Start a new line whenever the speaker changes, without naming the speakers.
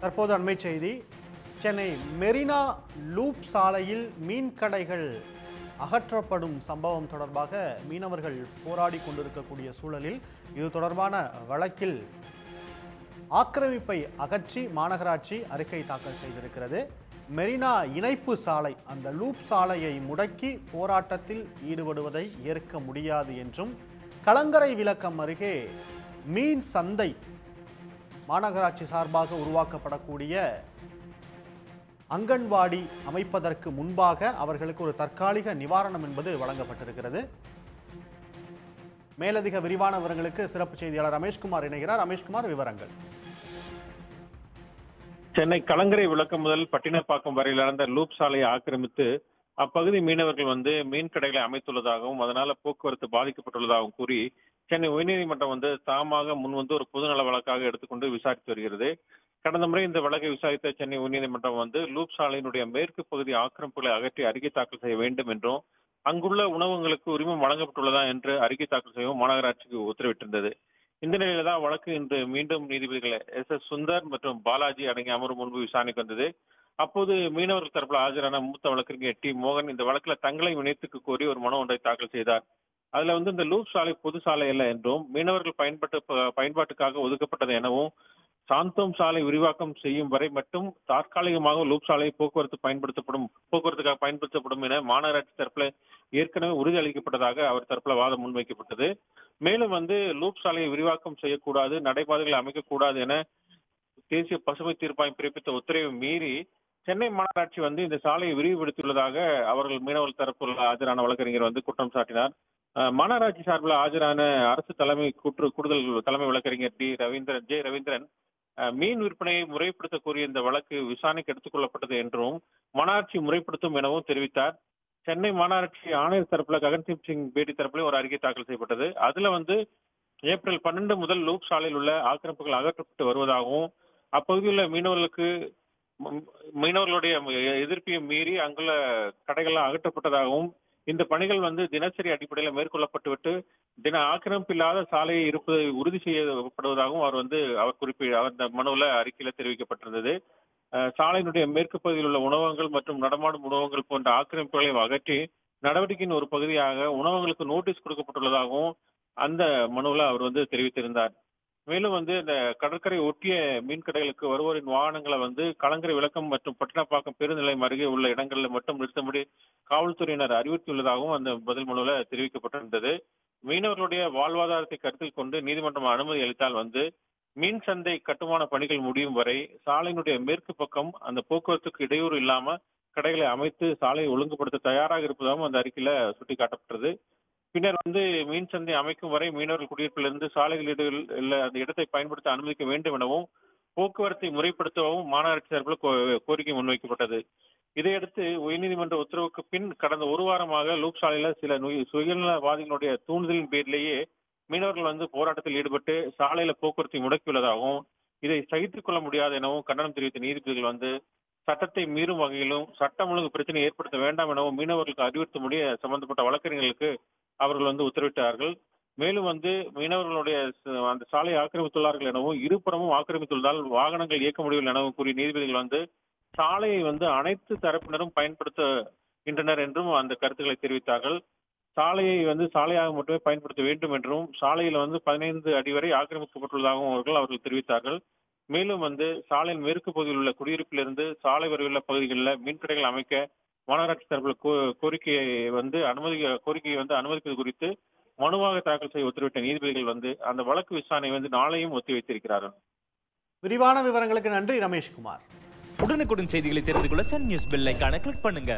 தற்போது அண்மை செய்தி சென்னை மெரினா லூப் சாலையில் மீன் கடைகள் அகற்றப்படும் சம்பவம் தொடர்பாக மீனவர்கள் போராடி கொண்டிருக்கக்கூடிய சூழலில் இது தொடர்பான வழக்கில் ஆக்கிரமிப்பை அகற்றி மாநகராட்சி அறிக்கை தாக்கல் செய்திருக்கிறது. மெரினா இணைப்பு சாலை அந்த லூப் சாலையை முடக்கி போராட்டத்தில் ஈடுபடுவதை ஏற்க முடியாது என்றும் கலங்கரை விளக்கம் அருகே மீன் சந்தை மாநகராட்சி சார்பாக உருவாக்கப்படக்கூடிய அங்கன்வாடி அமைப்பதற்கு முன்பாக அவர்களுக்கு ஒரு தற்காலிக நிவாரணம் என்பது வழங்கப்பட்டிருக்கிறது. மேலதிக விரிவான விவரங்களுக்கு சிறப்பு செய்தியாளர் ரமேஷ்குமார் இணைகிறார். ரமேஷ்குமார் விவரங்கள்.
சென்னை கலங்கரை விளக்கம் முதல் பட்டினப்பாக்கம் வரையில் நடந்த லூப் சாலையை ஆக்கிரமித்து அப்பகுதி மீனவர்கள் வந்து மீன் கடைகளை அமைத்துள்ளதாகவும் அதனால போக்குவரத்து பாதிக்கப்பட்டுள்ளதாகவும் கூறி சென்னை உயர்நீதிமன்றம் வந்து தாமாக முன் வந்து ஒரு பொதுநல வழக்காக எடுத்துக்கொண்டு விசாரித்து வருகிறது. கடந்த முறை இந்த வழக்கை விசாரித்த சென்னை உயர்நீதிமன்றம் வந்து லூப் சாலையினுடைய மேற்கு பகுதி ஆக்கிரமிப்புகளை அகற்றி அறிக்கை தாக்கல் செய்ய வேண்டும் என்றும் அங்குள்ள உணவகங்களுக்கு உரிமம் வழங்கப்பட்டுள்ளதா என்று அறிக்கை தாக்கல் செய்யவும் மாநகராட்சிக்கு உத்தரவிட்டிருந்தது. இந்த நிலையில தான் வழக்கு இன்று மீண்டும் நீதிபதிகள் எஸ் எஸ் சுந்தர் மற்றும் பாலாஜி அடங்கிய அமர்வு முன்பு விசாரணைக்கு வந்தது. அப்போது மீனவர்கள் தரப்பில் ஆஜரான மூத்த வழக்கறிஞர் டி மோகன் இந்த வழக்குல தங்களை இணைத்துக்கு கோரி ஒரு மனு ஒன்றை தாக்கல் செய்தார். அதுல வந்து இந்த லூப் சாலை பொது சாலை அல்ல என்றும் மீனவர்கள் பயன்பட்டு பயன்பாட்டுக்காக ஒதுக்கப்பட்டது எனவும் சாந்தோம் சாலை விரிவாக்கம் செய்யும் வரை மட்டும் தற்காலிகமாக லூப் சாலை போக்குவரத்து பயன்படுத்தப்படும் போக்குவரத்துக்காக பயன்படுத்தப்படும் என மாநகராட்சி தரப்புல ஏற்கனவே உறுதி அளிக்கப்பட்டதாக அவர் தரப்புல வாதம் முன்வைக்கப்பட்டது. மேலும் வந்து லூப் சாலையை விரிவாக்கம் செய்யக்கூடாது நடைபாதைகளை அமைக்கக்கூடாது என தேசிய பசுமை தீர்ப்பாயம் பிறப்பித்த உத்தரவை மீறி சென்னை மாநகராட்சி வந்து இந்த சாலையை விரிவுபடுத்தியுள்ளதாக அவர்கள் மீனவர்கள் தரப்புள்ள ஆஜரான வழக்கறிஞர் வந்து குற்றம் சாட்டினார். மாநகராட்சி சார்பில் ஆஜரான அரசு தலைமை கூற்று கூடுதல் தலைமை வழக்கறிஞர் டி. ரவீந்திரன் ஜே. ரவீந்திரன் மீன் விற்பனையை முறைப்படுத்த கோரிய இந்த வழக்கு விசாரணைக்கு எடுத்துக் கொள்ளப்பட்டது என்றும் மாநகராட்சி முறைப்படுத்தும் எனவும் தெரிவித்தார். சென்னை மாநகராட்சி ஆணையர் தரப்புல ககன்தீப் சிங் பேடி தரப்புல ஒரு அறிக்கை தாக்கல் செய்யப்பட்டது. அதுல வந்து ஏப்ரல் பன்னெண்டு முதல் லூப் சாலையில் உள்ள ஆக்கிரமிப்புகள் அகற்றப்பட்டு வருவதாகவும் அப்பகுதியில் உள்ள மீனவர்களுக்கு மீனவர்களுடைய எதிர்ப்பையும் மீறி அங்குள்ள கடைகள்லாம் அகற்றப்பட்டதாகவும் இந்த பணிகள் வந்து தினசரி அடிப்படையில் மேற்கொள்ளப்பட்டுவிட்டு தின ஆக்கிரமிப்பு இல்லாத சாலை இருப்பதை உறுதி செய்யப்படுவதாகவும் அவர் வந்து அவர் குறிப்பி அவர் இந்த மனுவில் அறிக்கையில் தெரிவிக்கப்பட்டிருந்தது. சாலையினுடைய மேற்கு பகுதியில் உள்ள உணவகங்கள் மற்றும் நடமாடும் உணவகங்கள் போன்ற ஆக்கிரமிப்புகளையும் அகற்றி நடவடிக்கையின் ஒரு பகுதியாக உணவகங்களுக்கு நோட்டீஸ் கொடுக்கப்பட்டுள்ளதாகவும் அந்த மனுவில் அவர் வந்து தெரிவித்திருந்தார். மேலும் வந்து இந்த கடற்கரை ஒட்டிய மீன் கடைகளுக்கு வருவோரின் வாகனங்களை வந்து கலங்கரை விளக்கம் மற்றும் பட்டினப்பாக்கம் பெருநிலையம் அருகே உள்ள இடங்களில் மட்டும் நிறுத்தும்படி காவல்துறையினர் அறிவுறுத்தியுள்ளதாகவும் அந்த பதில் மனுவில் தெரிவிக்கப்பட்டிருந்தது. மீனவர்களுடைய வாழ்வாதாரத்தை கருத்தில் கொண்டு நீதிமன்றம் அனுமதி அளித்தால் வந்து மீன் சந்தை கட்டுமான பணிகள் முடியும் வரை சாலையினுடைய மேற்கு பக்கம் அந்த போக்குவரத்துக்கு இடையூறு இல்லாம கடைகளை அமைத்து சாலையை ஒழுங்குபடுத்த தயாராக இருப்பதாகவும் அந்த அறிக்கையில சுட்டிக்காட்டப்பட்டது. பின்னர் வந்து மீன் சந்தை அமைக்கும் வரை மீனவர்கள் குடியிருப்பிலிருந்து சாலைகள் இடையில் அந்த இடத்தை பயன்படுத்த அனுமதிக்க வேண்டும் எனவும் போக்குவரத்தை முறைப்படுத்தவும் மாநகராட்சி சார்பில் கோரிக்கை முன்வைக்கப்பட்டது. இதையடுத்து உயர்நீதிமன்ற உத்தரவுக்கு பின் கடந்த ஒரு வாரமாக லூப் சாலையில சில சுயநலவாதிகளுடைய தூண்டுதலின் பேரிலேயே மீனவர்கள் வந்து போராட்டத்தில் ஈடுபட்டு சாலையில போக்குவரத்தை முடக்கியுள்ளதாகவும் இதை சகித்துக் கொள்ள முடியாது எனவும் கண்டனம் தெரிவித்த நீதிபதிகள் வந்து சட்டத்தை மீறும் வகையிலும் சட்டம் ஒழுங்கு பிரச்சனை ஏற்படுத்த வேண்டாம் எனவும் மீனவர்களுக்கு அறிவுறுத்த முடிய சம்பந்தப்பட்ட வழக்கறிஞர்களுக்கு அவர்கள் வந்து உத்தரவிட்டார்கள். மேலும் வந்து மீனவர்களுடைய அந்த சாலை ஆக்கிரமித்துள்ளார்கள் எனவும் இருபுறமும் ஆக்கிரமித்துள்ளதால் வாகனங்கள் இயக்க முடியவில்லை எனவும் கூறிய நீதிபதிகள் வந்து சாலையை வந்து அனைத்து தரப்பினரும் பயன்படுத்துகின்றனர் என்றும் அந்த கருத்துக்களை தெரிவித்தார்கள். சாலையை வந்து சாலையாக மட்டுமே பயன்படுத்த வேண்டும் என்றும் சாலையில வந்து பதினைந்து அடி வரை ஆக்கிரமிக்கப்பட்டுள்ளதாகவும் அவர்கள் அவர்கள் தெரிவித்தார்கள். மேலும் வந்து சாலையின் மேற்கு பகுதியில் உள்ள குடியிருப்பிலிருந்து சாலை வரையுள்ள பகுதிகளில் மின்கடைகள் அமைக்க மாநகராட்சி தரப்பில் கோ- கோரிக்கையை வந்து அனுமதி கோரிக்கையை வந்து அனுமதிப்பது குறித்து மனுவாக தாக்கல் செய்ய உத்தரவிட்ட நீதிபதிகள் வந்து அந்த வழக்கு விசாரணை வந்து நாளையும் ஒத்திவைத்திருக்கிறார்கள்
விரிவான விவரங்களுக்கு நன்றி ரமேஷ்குமார்.
உடனுக்குடன் செய்திகளை தெரிந்து கொள்ள சன் நியூஸ் பெல் ஐகானை கிளிக் பண்ணுங்க.